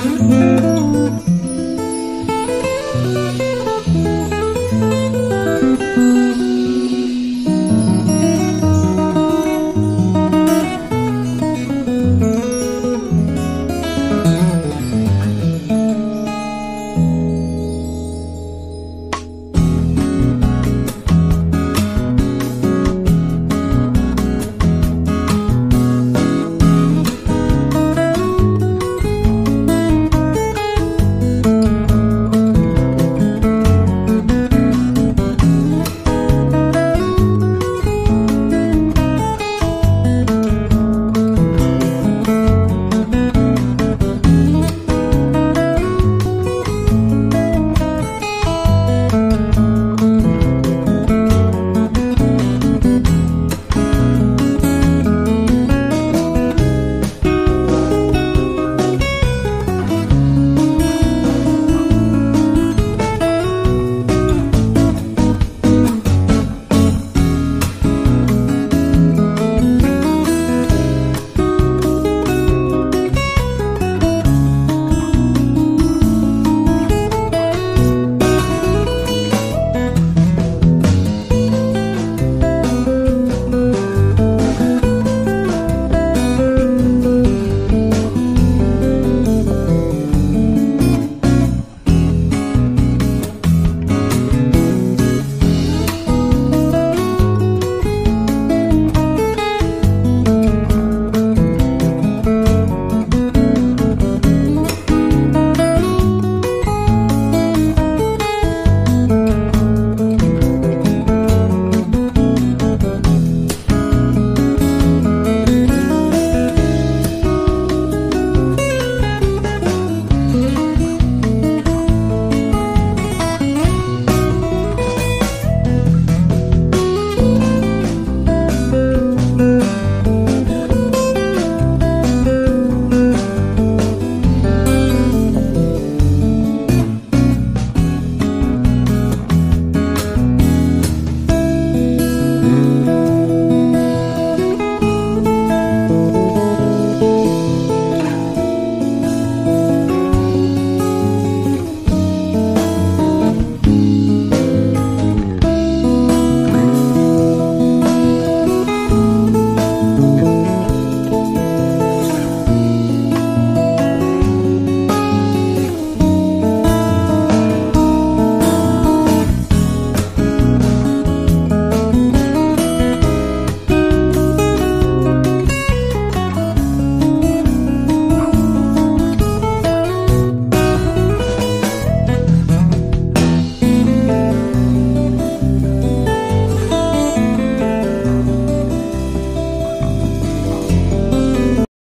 Mm-hmm.